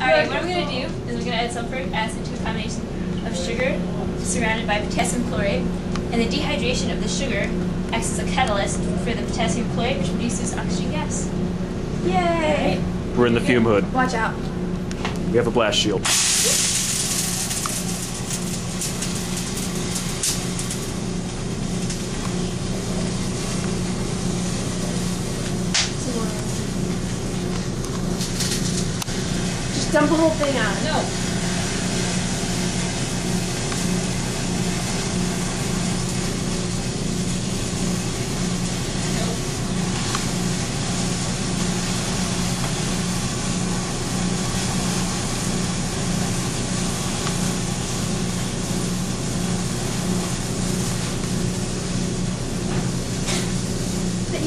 Alright, what I'm gonna do is I'm gonna add sulfuric acid to a combination of sugar surrounded by potassium chlorate, and the dehydration of the sugar acts as a catalyst for the potassium chlorate, which produces oxygen gas. Yay! We're in the fume hood. Watch out. We have a blast shield. Dump the whole thing out. No.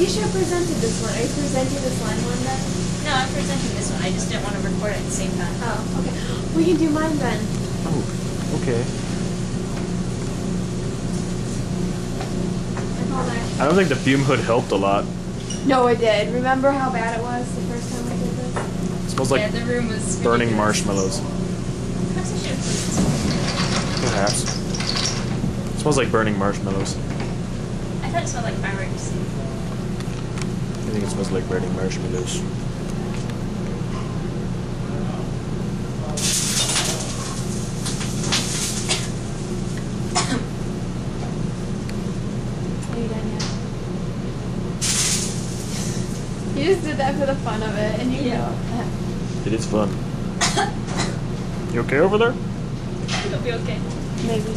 But You should have presented this one. Are you presenting this slime one then? No, I'm presenting this one. I just didn't want to record it at the same time. Oh, okay. We can do mine then. Oh, okay. I call that. I don't think the fume hood helped a lot. No, it did. Remember how bad it was the first time I did this? It smells like yeah, the room was burning ridiculous. marshmallows. Perhaps I should have put this one. Perhaps. It smells like burning marshmallows. I thought it smelled like fireworks. I think it smells like burning marshmallows. Are you done yet? You just did that for the fun of it, and you Yeah. know. It is fun. You okay over there? It'll be okay. Maybe.